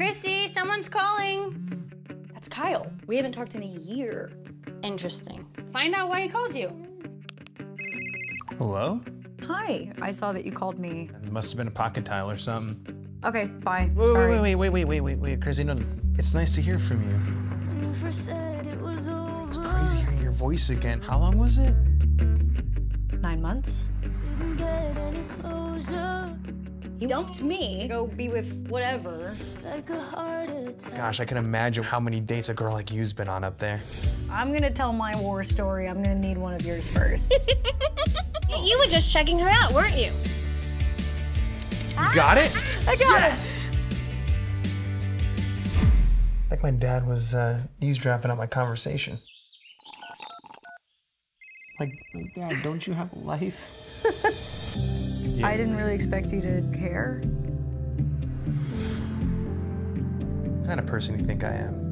Chrissy, someone's calling. That's Kyle. We haven't talked in a year. Interesting. Find out why he called you. Hello? Hi, I saw that you called me. It must have been a pocket dial or something. Okay, bye. Wait, Sorry. wait, wait, wait, wait, wait, wait, wait, Chrissy, no, no. It's nice to hear from you. It's crazy hearing your voice again. How long was it? Nine months. He dumped me to go be with whatever. Gosh, I can imagine how many dates a girl like you's been on up there. I'm gonna tell my war story. I'm gonna need one of yours first. You were just checking her out, weren't you? You got it? I got Yes! Like my dad was uh, eavesdropping on my conversation. Like, like, Dad, don't you have a life? it. I didn't really expect you to care. What kind of person do you think I am?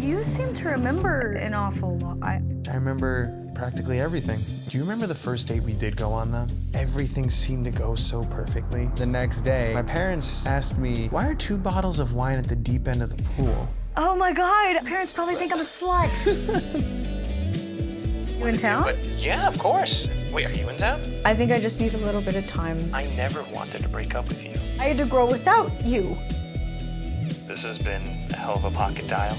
You seem to remember an awful lot. I, I remember practically everything. Do you remember the first date we did go on, though? Everything seemed to go so perfectly. The next day, my parents asked me, why are two bottles of wine at the deep end of the pool? oh my god, parents probably think I'm a slut. you in town? But yeah, of course. Wait, are you in town? I think I just need a little bit of time. I never wanted to break up with you. I had to grow without you. This has been a hell of a pocket dial.